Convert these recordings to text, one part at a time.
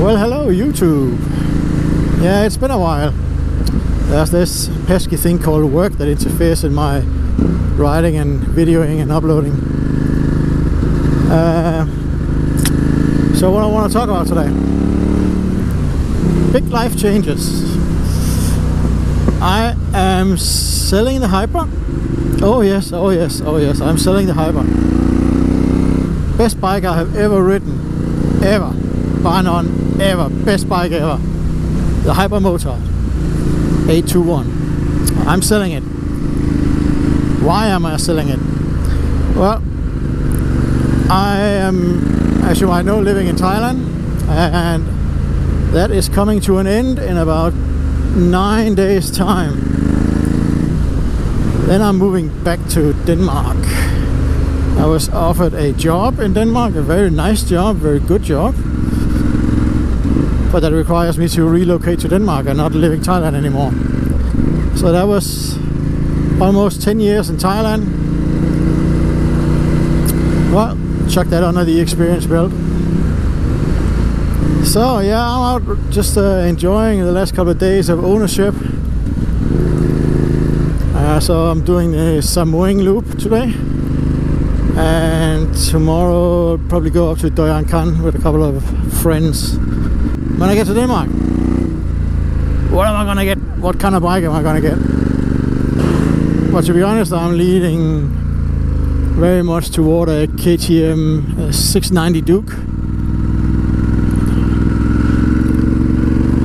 Well, hello, YouTube. Yeah, it's been a while. There's this pesky thing called work that interferes in my writing and videoing and uploading. Uh, so, what I want to talk about today big life changes. I am selling the Hyper. Oh, yes, oh, yes, oh, yes, I'm selling the Hyper. Best bike I have ever ridden. Ever. Bar none. Ever. Best bike ever. The Hypermotard. 821. I'm selling it. Why am I selling it? Well, I am, as you might know, living in Thailand, and that is coming to an end in about nine days' time. Then I'm moving back to Denmark. I was offered a job in Denmark, a very nice job, very good job. But that requires me to relocate to Denmark and not live in Thailand anymore. So that was almost 10 years in Thailand. Well, chuck that under the experience belt. So yeah, I'm out just uh, enjoying the last couple of days of ownership. Uh, so I'm doing a Samoeng loop today. And tomorrow I'll probably go up to Doi Ang Khang with a couple of friends. When I get to Denmark, what am I gonna get? What kind of bike am I gonna get? But to be honest, I'm leading very much toward a KTM uh, 690 Duke.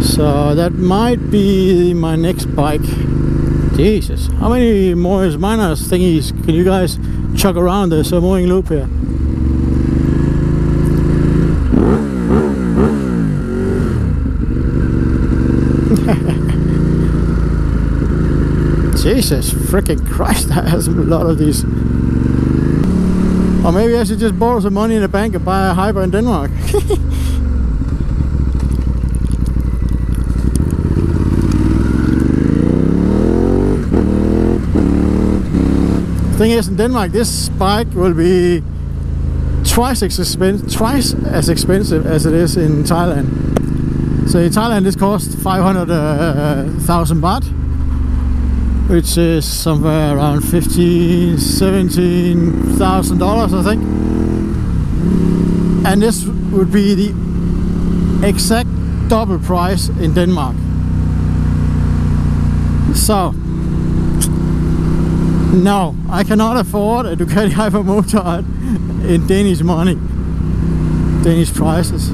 So that might be my next bike. Jesus, how many more miners thingies can you guys chuck around the Samoeng loop here? Jesus freaking Christ, that has a lot of these. Or maybe I should just borrow some money in the bank and buy a Hyper in Denmark. Thing is, in Denmark, this bike will be twice expensive, twice as expensive as it is in Thailand. So in Thailand, this costs 500,000 baht, which is somewhere around 15, 17,000 dollars, I think. And this would be the exact double price in Denmark. So, no, I cannot afford a Ducati Hypermotard in Danish money, Danish prices.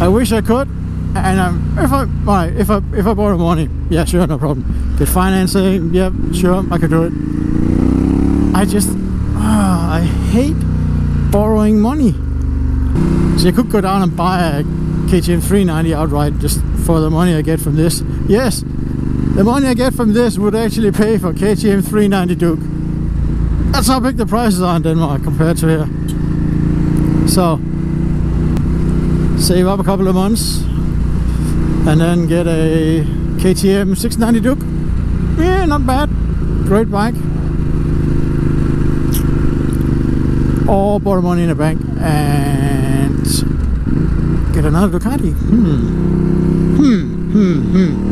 I wish I could, and um, if I right, if I if I borrow money, yeah, sure, no problem. Get financing, yeah, sure, I could do it. I just, ah, I hate borrowing money. So you could go down and buy a KTM 390 outright just for the money I get from this. Yes, the money I get from this would actually pay for KTM 390 Duke. That's how big the prices are in Denmark compared to here. So, save up a couple of months and then get a KTM 690 Duke. Yeah, not bad. Great bike. Or borrow money in a bank and get another Ducati. Hmm. Hmm. Hmm. Hmm.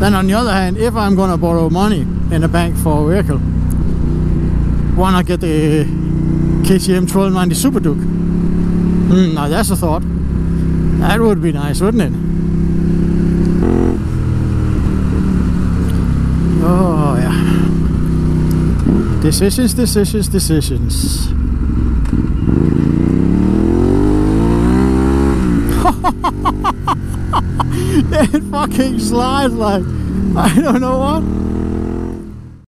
Then on the other hand, if I'm gonna borrow money in a bank for a vehicle, why not get the KTM 1290 Super Duke? Hmm, now that's a thought. That would be nice, wouldn't it? Oh yeah. Decisions, decisions, decisions. it fucking slides like I don't know what.